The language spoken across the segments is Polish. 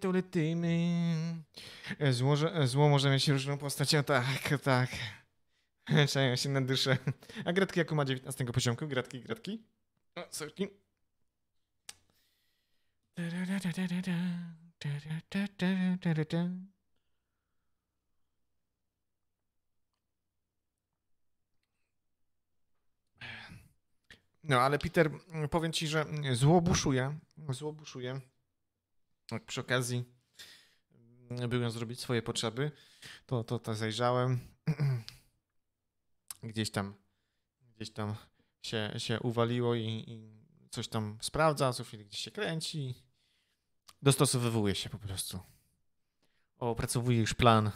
Tu lecimy. Zło, że- zło może mieć różną postać, o tak, tak. Czają się na dyszę. A Gretki jaką ma 19 poziomku? Gretki, Gretki? O, sorki. No, ale Peter, powiem ci, że zło buszuje. Zło buszuje. Jak przy okazji mm, byłem zrobić swoje potrzeby, to, to, to zajrzałem. Gdzieś tam, gdzieś tam się, się uwaliło i, i coś tam sprawdza, co chwilę gdzieś się kręci. Dostosowywuje się po prostu. Opracowuje już plan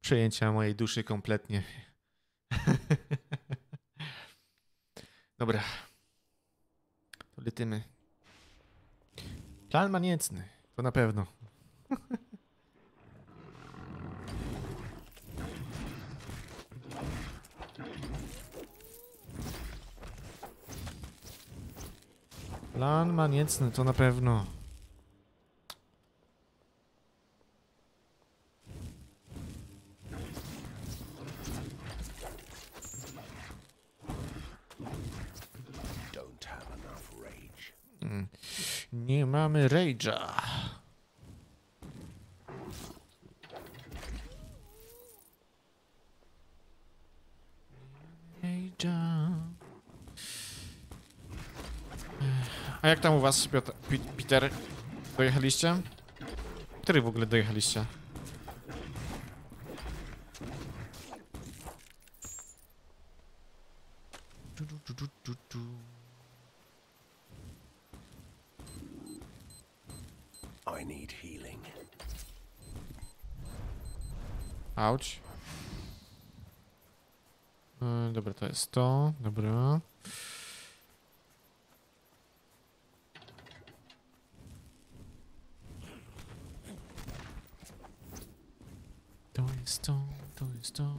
przejęcia mojej duszy kompletnie. Dobra. To letymy. Plan maniecny. To na pewno. Plan maniecny to na pewno. Nie mamy rage'a. Rage'a. A jak tam u was, Piotr, Pi- Peter? Dojechaliście? Który w ogóle dojechaliście? Du, du, du, du, du, du. I need healing. Auć. E, dobra, to jest to. Dobra. To jest to, to jest to.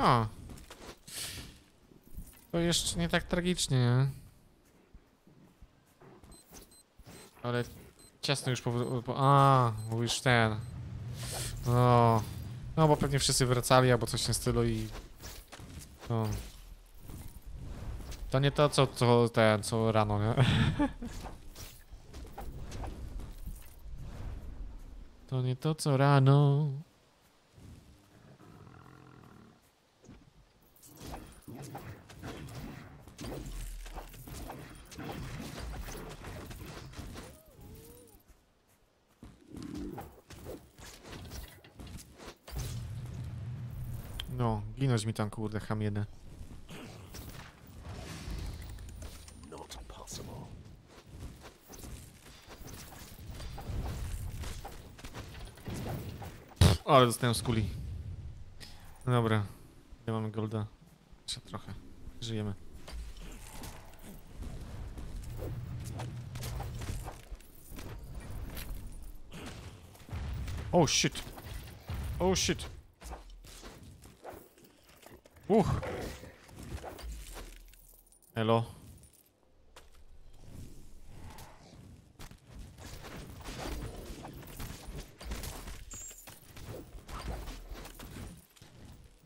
O. To jeszcze nie tak tragicznie, nie? Ale ciasno już po... po a, mówisz ten. No. No, bo pewnie wszyscy wracali albo coś w tym stylu i... No. To nie to, co, co ten, co rano, nie? To nie to, co rano. No, ginąć mi tam, kurde, ham jeden. Ale dostałem z kuli. No dobra. Ja mamy golda. Jeszcze trochę. Żyjemy. Oh shit. Oh shit. Uch. Elo.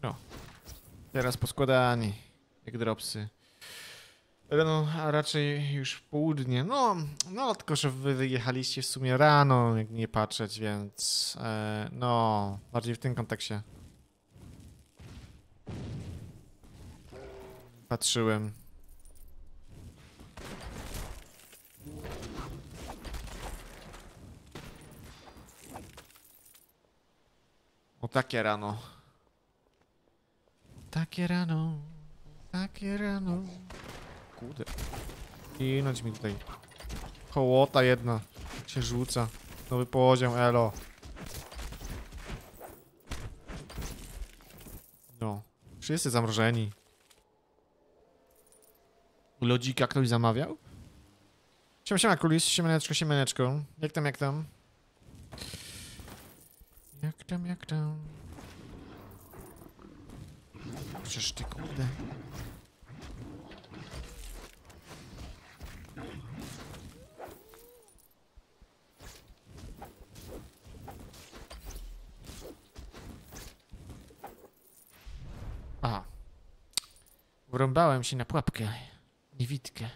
No. Teraz poskładani. Jak dropsy. No, a raczej już południe. No, no, tylko że wy wyjechaliście w sumie rano, jak nie patrzeć, więc e, no, bardziej w tym kontekście. Patrzyłem. O takie rano. Takie rano. Takie rano. Kurde. Ginąć mi tutaj. Hołota jedna. Się rzuca. Nowy poziom, elo. No. Wszyscy zamrożeni. Lodzika ktoś zamawiał? Siema, siema, kulis, siemaneczko, siemaneczko. Jak tam, jak tam? Jak tam, jak tam? Przecież ty kurde. Aha. Wrąbałem się na pułapkę. Niewidkę.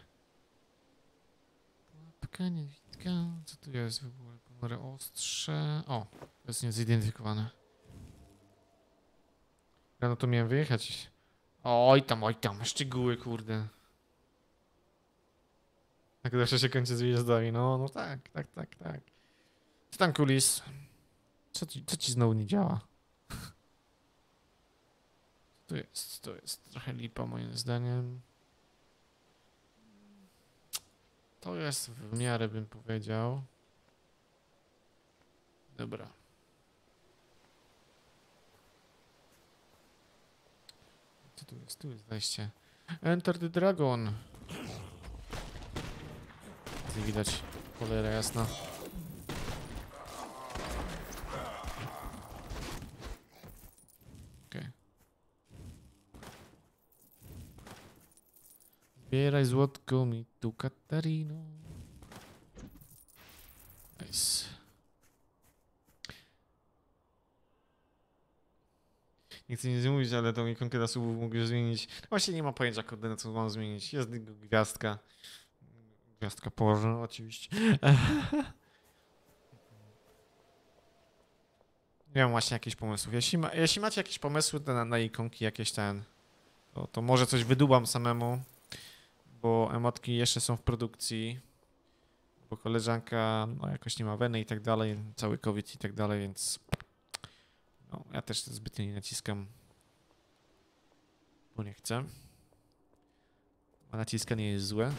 Pułapka, niewidka. Co tu jest w ogóle? Ostrze. O, to jest niezidentyfikowane. Ja no to miałem wyjechać. Oj tam, oj tam, szczegóły, kurde. Tak zawsze się kończy z wyjazdami. No, no tak, tak, tak, tak. Co tam, kulis? Co ci, co ci znowu nie działa? To jest, to jest trochę lipa moim zdaniem. To jest w miarę bym powiedział. Dobra. Co tu jest? Tu jest wejście. Enter the Dragon. Nie widać. Cholera jasna. Zbieraj złotko mi tu Katarino. Nice. Nie chcę nic mówić, ale tą ikonkę zasługów mógł zmienić. Właśnie nie ma pojęcia, kurde, co mam zmienić. Jest gwiazdka. Gwiazdka Boże, oczywiście. Nie mam właśnie jakichś pomysłów. Jeśli, ma, jeśli macie jakieś pomysły na, na ikonki, jakieś ten, to, to może coś wydubam samemu, bo emotki jeszcze są w produkcji, bo koleżanka no, jakoś nie ma weny i tak dalej, cały COVID i tak dalej, więc no, ja też zbytnio nie naciskam, bo nie chcę. A naciskanie jest złe.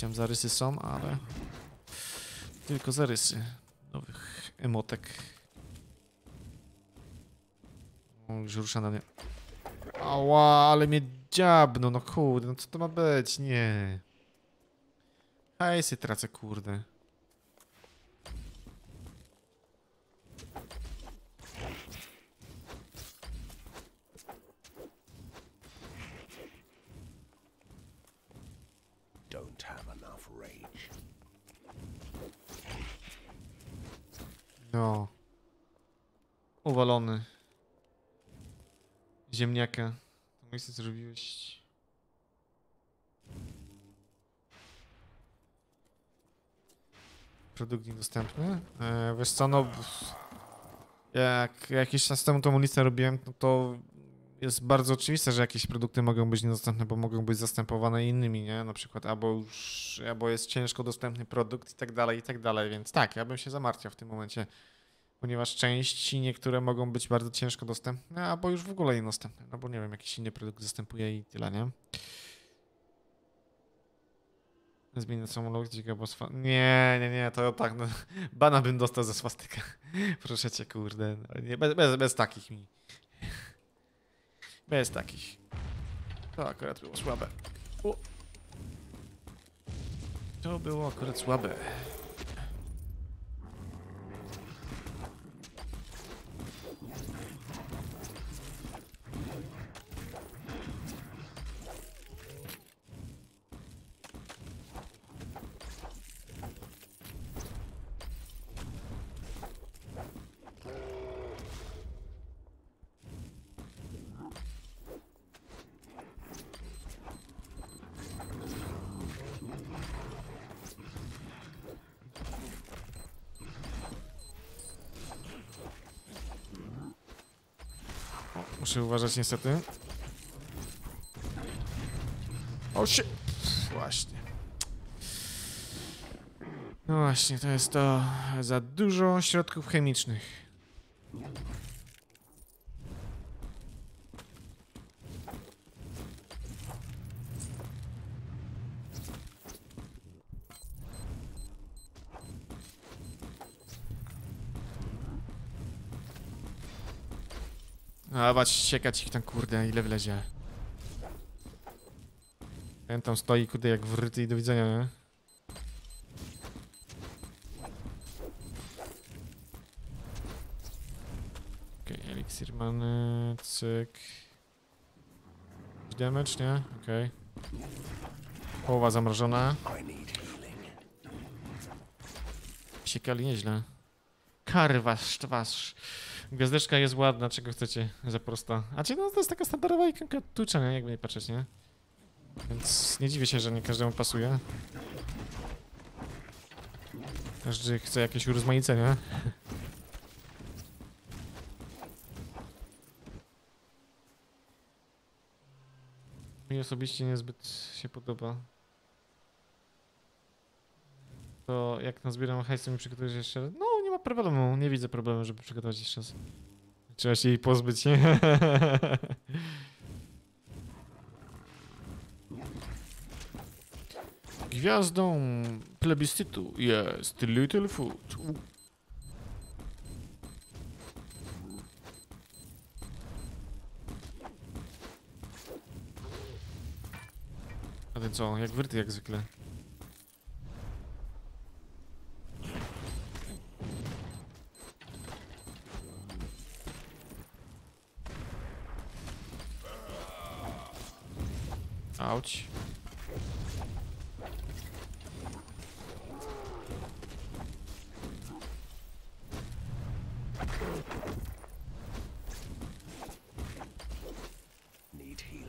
Tam zarysy są, ale tylko zarysy nowych emotek. O, już rusza na mnie. Ała, ale mnie dziabno, no kurde, no co to ma być? Nie. Hejsy tracę, kurde. No. Uwalony. Ziemniaka. To miejsce zrobiłeś. Produkt niedostępny? E, wiesz co, no... Jak jakiś czas temu tą listę robiłem, no to jest bardzo oczywiste, że jakieś produkty mogą być niedostępne, bo mogą być zastępowane innymi, nie? Na przykład albo już, albo jest ciężko dostępny produkt i tak dalej, i tak dalej, więc tak, ja bym się zamartwiał w tym momencie ponieważ części niektóre mogą być bardzo ciężko dostępne, albo już w ogóle niedostępne, no bo nie wiem, jakiś inny produkt zastępuje i tyle, nie? Zmienię samolot, albo swa... Nie, nie, nie, to tak, no, bana bym dostał za swastykę. Proszę cię, kurde, no, nie, bez, bez, bez takich mi. Bez takich. To akurat było słabe. To było akurat słabe. O, muszę uważać niestety. O się. Właśnie. No właśnie, to jest to za dużo środków chemicznych. Dawać, siekać ich tam, kurde, ile wlezie. Ten tam stoi, kurde, jak wryty i do widzenia, nie? Okej, okay, eliksir many, cyk. Damage, nie? Okej. Okay. Połowa zamrożona. Siekali nieźle. Karwasz, twarz. Gwiazdeczka jest ładna, czego chcecie za prosta. A czy no to jest taka standardowa ikonka Twitcha, nie? Jakby nie patrzeć, nie? Więc nie dziwię się, że nie każdemu pasuje. Każdy chce jakieś urozmaicenie. Mi osobiście niezbyt się podoba. To jak nazbieram hajsu mi przygotujesz jeszcze raz? No, nie ma problemu. Nie widzę problemu, żeby przygotować jeszcze raz. Trzeba się jej pozbyć, nie? Gwiazdą plebiscytu jest Littlefoot. A ten co? Jak wyrty jak zwykle.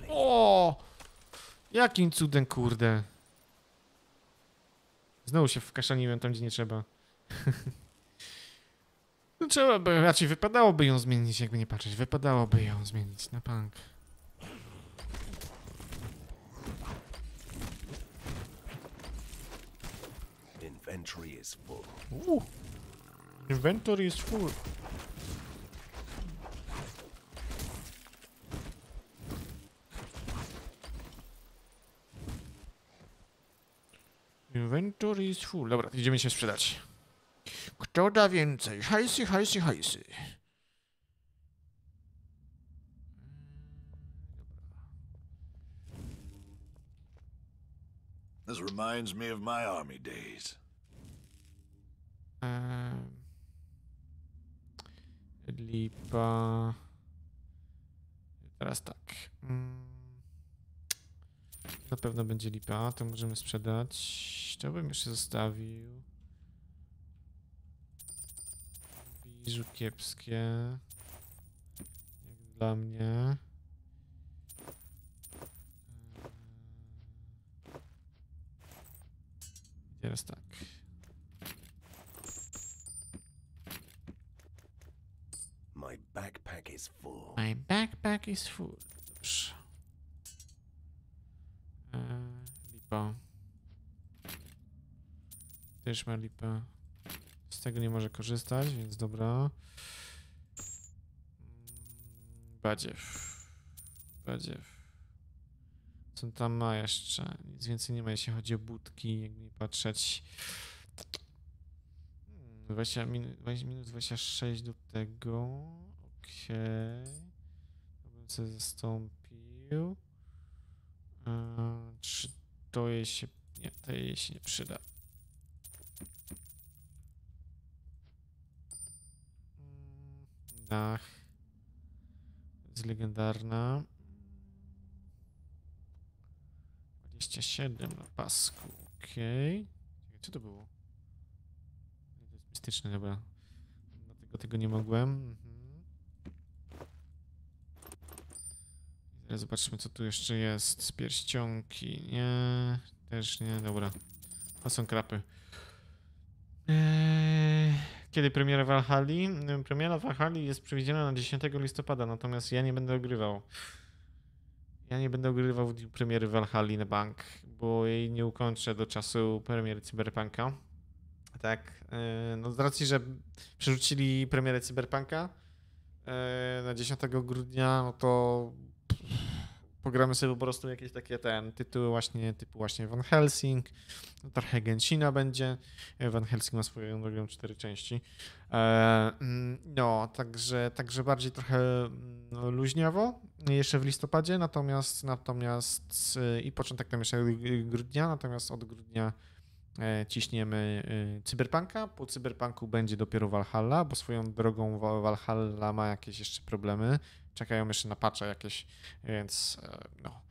O! Jakim cudem, kurde. Znowu się wkaszaniłem tam, gdzie nie trzeba. no trzeba by, raczej wypadałoby ją zmienić, jakby nie patrzeć. Wypadałoby ją zmienić na punk. Inventory is full. Uuu. Inventory is full. Inventory is full. Dobra, idziemy się sprzedać. Kto da więcej? Hajsy, hajsy, hajsy. This reminds me of my army days. Ehm, Lipa. Teraz tak. Mm. Na pewno będzie lipa, to możemy sprzedać. To bym jeszcze zostawił. Biżu kiepskie. Jak dla mnie. Teraz tak. My backpack is full. My backpack is full. Dobrze. Lipa. Też ma lipę. Z tego nie może korzystać, więc dobra. Badziew. Badziew. Co tam ma jeszcze? Nic więcej nie ma, jeśli chodzi o budki, jakby nie patrzeć. Hmm, 20 min, 20 minus 26 do tego. Okej. To bym sobie zastąpił. Eee, czy to jej się... Nie, to jej się nie przyda. Mm, Dach. Jest legendarna. 27 na pasku. Okej. Czekaj, Co to było? To jest mistyczne, dobra. Dlatego tego nie mogłem. Mhm. Teraz zobaczmy, co tu jeszcze jest. Z pierścionki. Nie, też nie. Dobra. To są krapy. Eee, kiedy premiera Valhalla? Premiera Valhalla jest przewidziana na 10 listopada, natomiast ja nie będę ogrywał. Ja nie będę ogrywał w premiery Valhalla na bank, bo jej nie ukończę do czasu premiery Cyberpunka. Tak, eee, no z racji, że przerzucili premierę Cyberpunka eee, na 10 grudnia, no to pogramy sobie po prostu jakieś takie ten tytuły właśnie typu właśnie Van Helsing, trochę Genshina będzie. Van Helsing ma swoją drogą cztery części. E, mm, no, także, także bardziej trochę mm, luźniawo jeszcze w listopadzie, natomiast natomiast e, i początek tam jeszcze grudnia, natomiast od grudnia e, ciśniemy Cyberpunka. Po Cyberpunku będzie dopiero Valhalla, bo swoją drogą Valhalla ma jakieś jeszcze problemy. Czekają jeszcze na patche jakieś, więc e, no,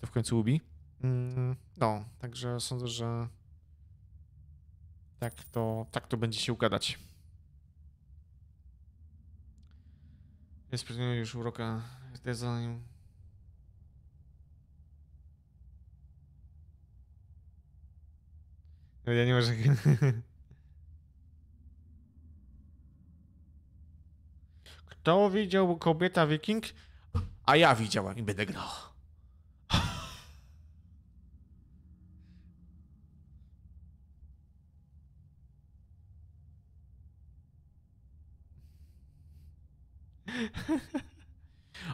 to w końcu ubi. Mm, No, także sądzę, że tak to, tak to będzie się ugadać. Jest już uroka design. No ja nie może. Kto widział kobieta wiking? A ja widziałem i będę grał.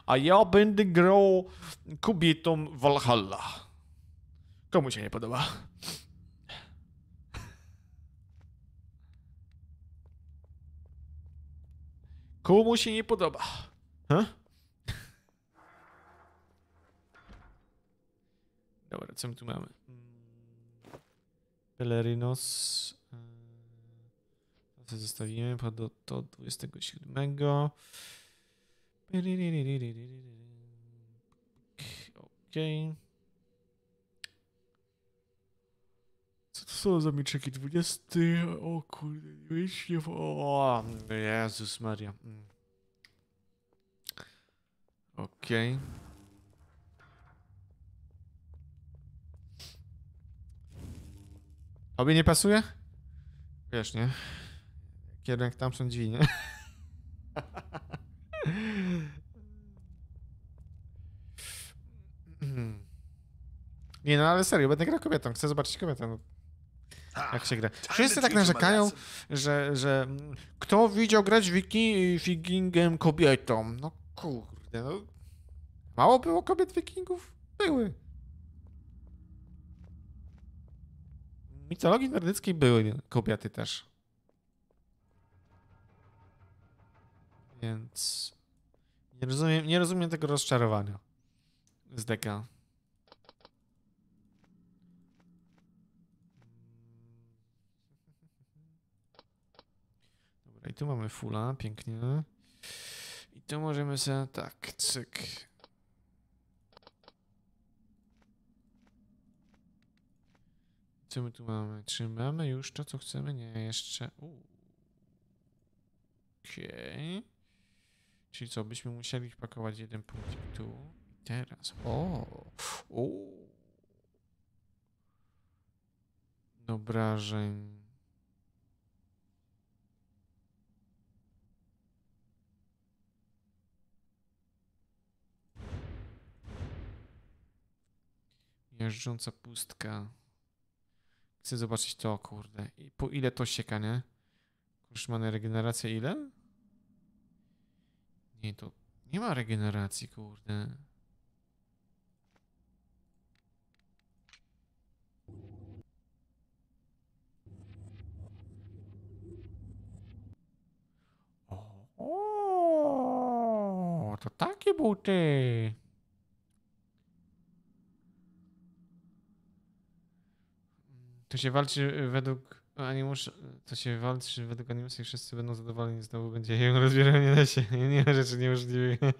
A ja będę grał kobietą Valhalla. Komu się nie podoba? Komu się nie podoba? Huh? Dobra, co my tu mamy? Pelerinos. yy, To zostawimy do, do 27. Okej. Co są za miczeki? 20. O kurde, myślę. O, Jezus Maria. Mm. Okej. Tobie nie pasuje? Wiesz, nie? Kierunek tam są drzwi, nie? Nie no, ale serio, będę grał kobietą. Chcę zobaczyć kobietę. No, jak się gra. Wszyscy tak narzekają, że, że kto widział grać wiki, wikingiem kobietą? No kurde, no. Mało było kobiet wikingów? Były. W mitologii nordyckiej były kobiety też. Więc nie rozumiem, nie rozumiem tego rozczarowania z deka. I tu mamy fula, pięknie. I tu możemy sobie tak, cyk. Co my tu mamy? Czy mamy już to, co chcemy? Nie, jeszcze. Okej. Czyli co, byśmy musieli wpakować jeden punkt tu. I teraz. O! O! Dobrażeń. Jeżdżąca pustka. Chcę zobaczyć to, kurde. I po ile to sieka, nie? Koszmany regeneracja ile? Nie, to nie ma regeneracji, kurde. O, to takie buty. To się walczy według animusz, to się walczy według animusa i wszyscy będą zadowoleni, znowu będzie ją rozbieranie na się. Nie ma rzeczy niemożliwych.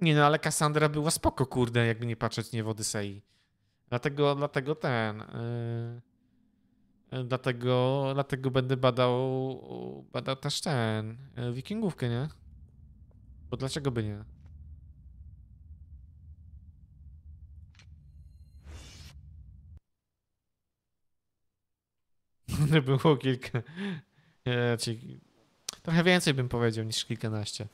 Nie no, ale Cassandra była spoko, kurde, jakby nie patrzeć nie w Odysei. Dlatego, dlatego ten... Yy, dlatego, dlatego będę badał, badał też ten, yy, wikingówkę, nie? Bo dlaczego by nie? Było kilka. Ci, trochę więcej bym powiedział niż kilkanaście.